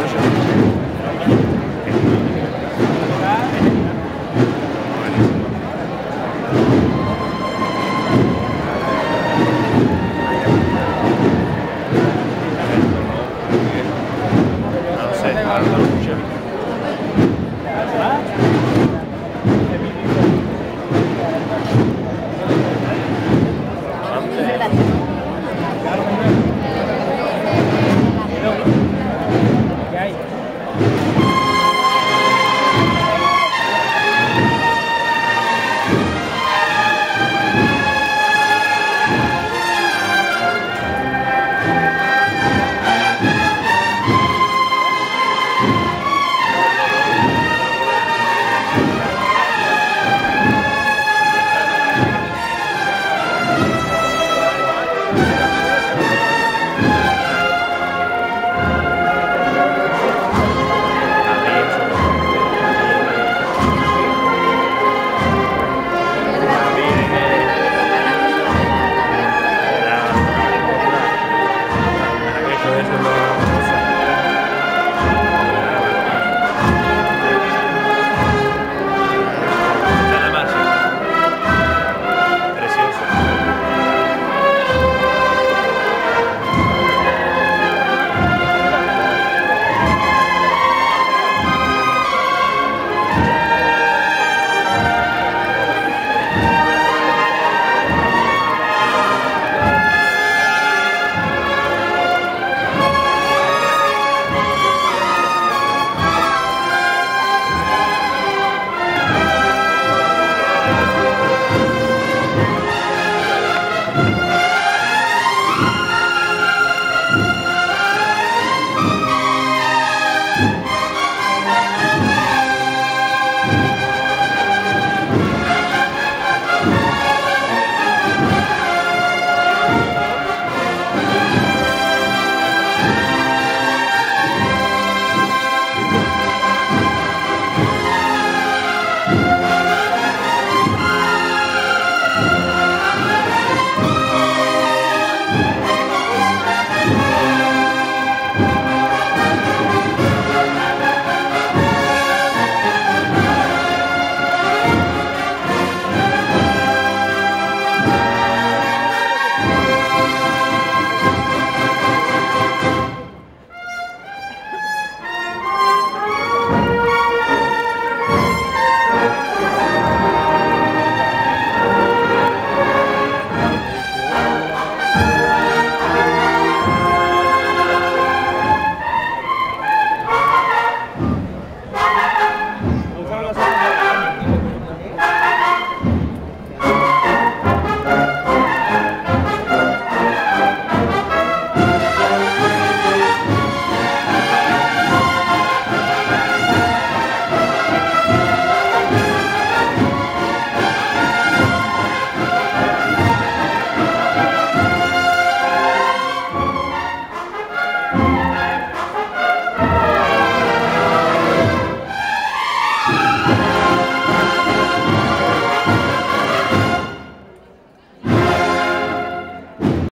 为是？